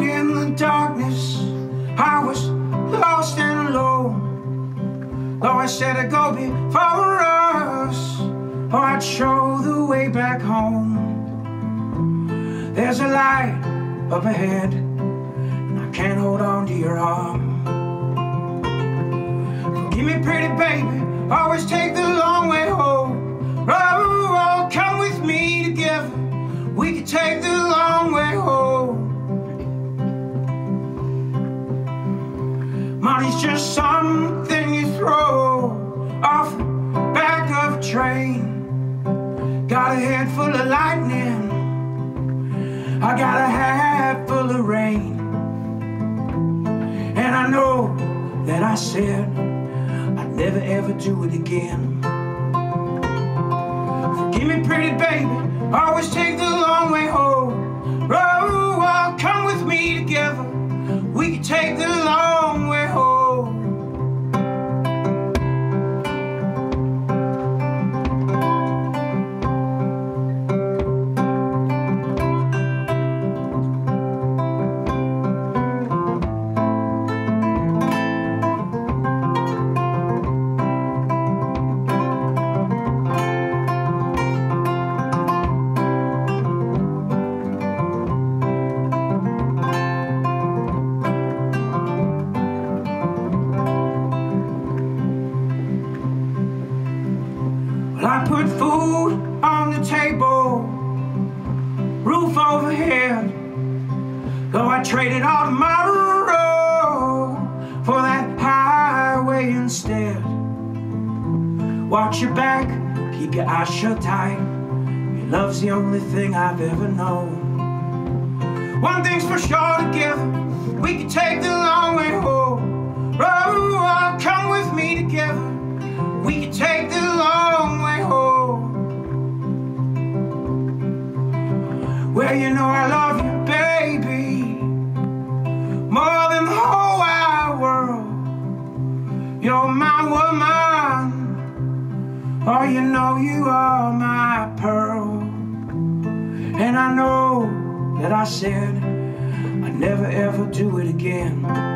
Stumbled in the darkness. I was lost and alone. Though I said I'd go before us, or I'd show the way back home. There's a light up ahead, and I can't hold on to your arm. Give me pretty baby, always take the long way home. Money's just something you throw off back of a train. Got a head full of lightning. I got a hat full of rain. And I know that I said I'd never ever do it again. Forgive me, pretty baby, always take the long way home. I put food on the table, roof overhead. Though I traded all my tomorrow for that highway instead. Watch your back, keep your eyes shut tight. Your love's the only thing I've ever known. One thing's for sure together, we can take the long way home. Oh, oh, come with me together. We can take You know I love you, baby, more than the whole wide world. You're my woman, oh, you know you are my pearl. And I know that I said I'd never ever do it again.